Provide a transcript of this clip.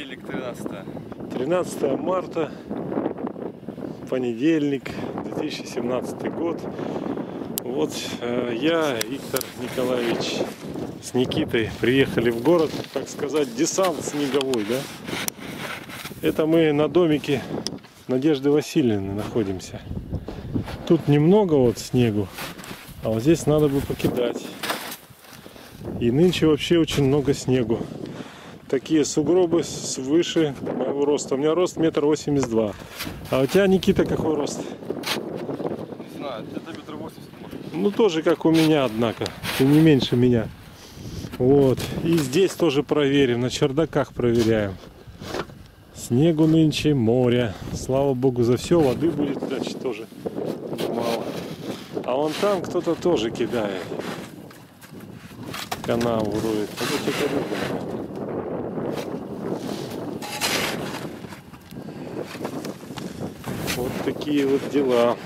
Понедельник 13 13 марта, понедельник, 2017 год. Вот э, я, Виктор Николаевич, с Никитой приехали в город, так сказать, десант снеговой, да? Это мы на домике Надежды Васильевны находимся. Тут немного вот снегу, а вот здесь надо бы покидать. И нынче вообще очень много снегу. Такие сугробы свыше моего роста. У меня рост метр восемьдесят два. А у тебя, Никита, какой рост? Не знаю, где-то метр восемьдесят. Ну, тоже как у меня, однако. Ты не меньше меня. Вот. И здесь тоже проверим. На чердаках проверяем. Снегу нынче, море. Слава богу за все. Воды будет, значит, тоже мало. А вон там кто-то тоже кидает. Канаву роет. Вот эти рыба. Вот такие вот дела.